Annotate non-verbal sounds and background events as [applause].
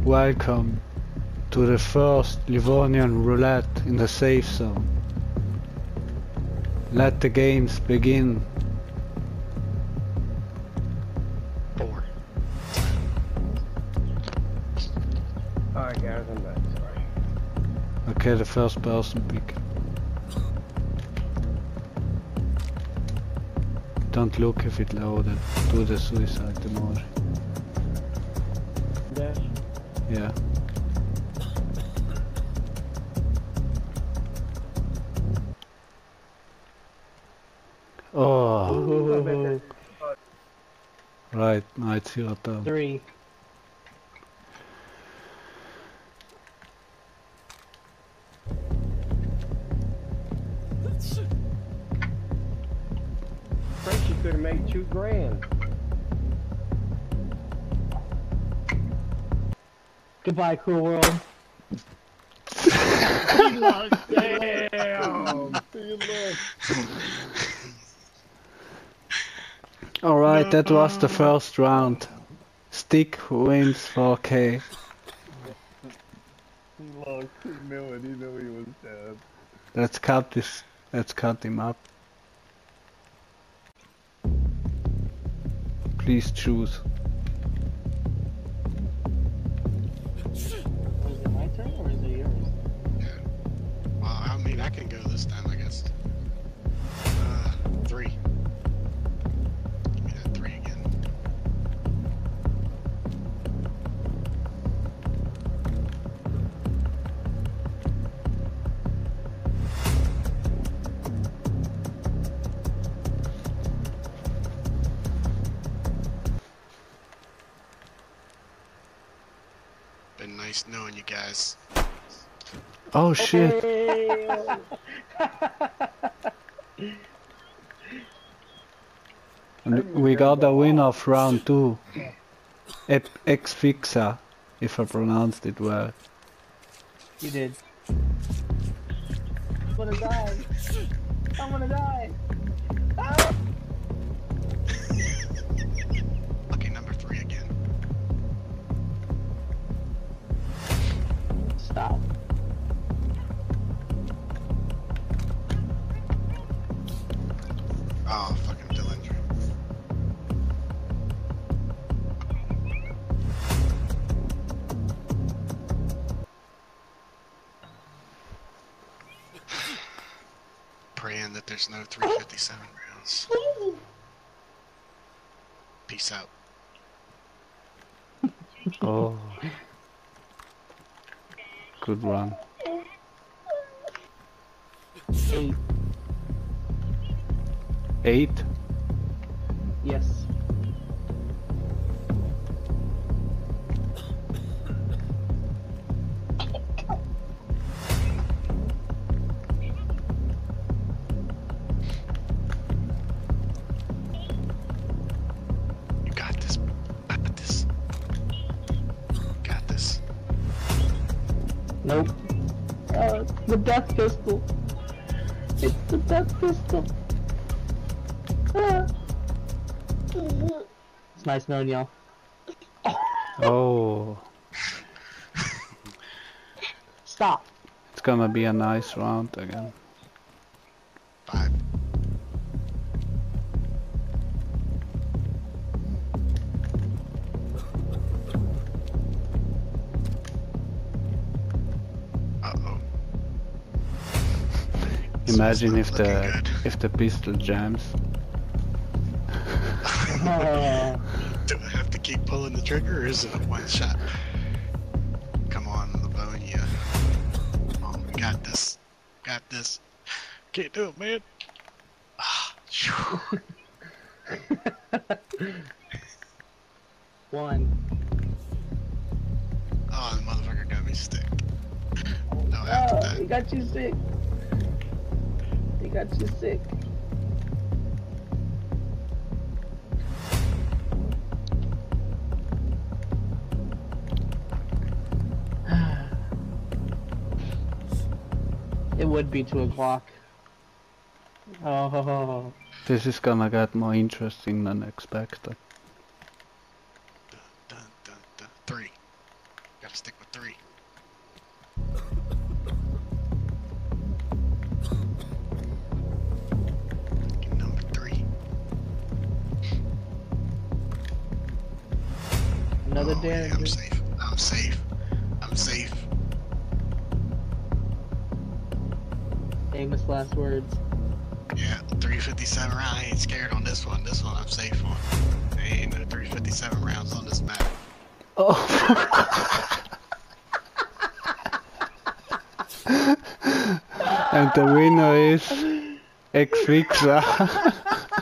Welcome to the first Livonian roulette in the safe zone. Let the games begin. Four. Alright guys, I'm back, sorry. Okay, the first person pick. Don't look if it loaded. Do the suicide emoji. Dash? Yeah. Oh, Ooh. right. Now it's your turn. Three. First you could have made two grand. Goodbye, cool world. [laughs] Damn! Alright, that was the first round. Stick wins 4k. He lost two million, he knew he was dead. Let's cut this. Let's cut him up. Please choose. Is it my turn or is it yours? Yeah. Well, I mean, I can go this time, I guess. Been nice knowing you guys. Oh shit! [laughs] And we got the win of round two. Ep Xfixa, if I pronounced it well. You did. I'm gonna die. I'm gonna die. Stop. Oh, fucking Derringer. Praying that there's no 357 rounds. Peace out. Oh. [laughs] Good run. Eight. Eight? Yes. Nope. Uh, the death pistol. It's the death pistol. Ah. It's nice knowing y'all. Oh. Stop. It's gonna be a nice round again. Imagine if Looking the good. if the pistol jams. [laughs] Do I have to keep pulling the trigger or is it a one shot? Come on, Livonia. Come on, we got this. Got this. Can't do it, man. [laughs] Ah, one. oh, the motherfucker got me stick. No, after Oh, he got you sick. He got you sick. [sighs] It would be two o'clock. Oh, This is gonna get more interesting than expected. Another Oh, yeah. I'm safe. I'm safe. I'm safe. Famous last words. Yeah, 357 round. I ain't scared on this one. This one I'm safe on. There ain't no 357 rounds on this map. Oh. and the winner is X Xfixa. [laughs]